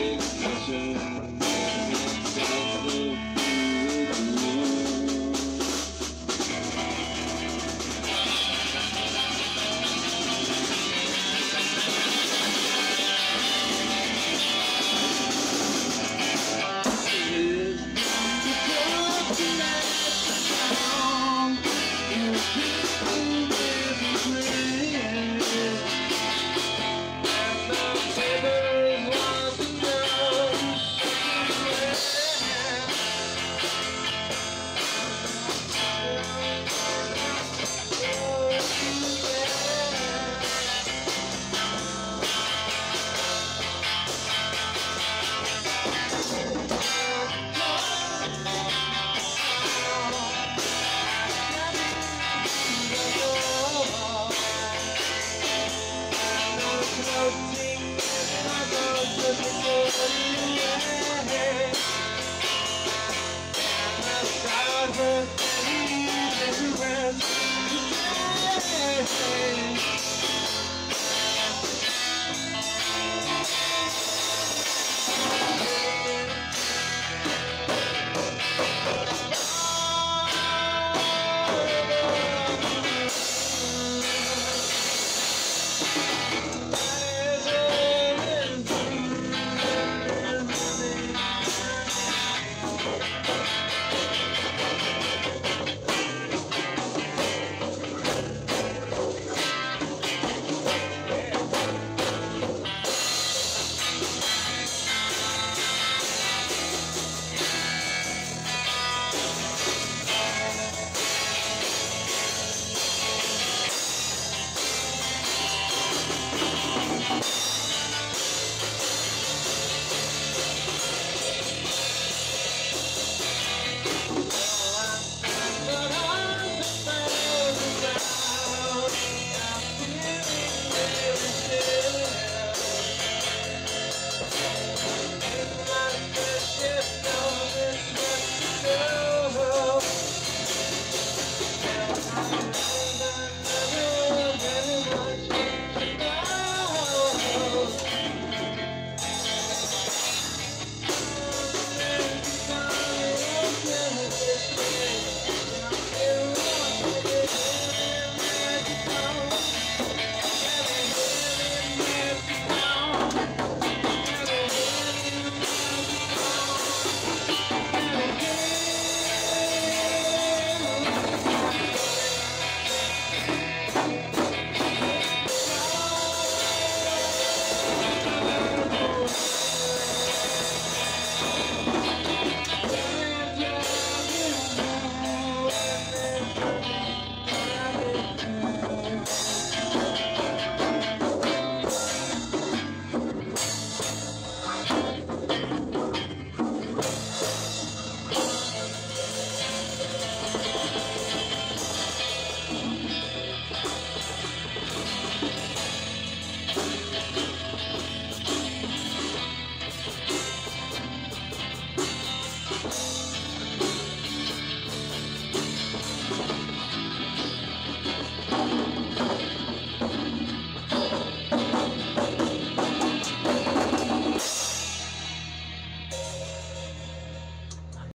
Station everywhere, everywhere. Yeah.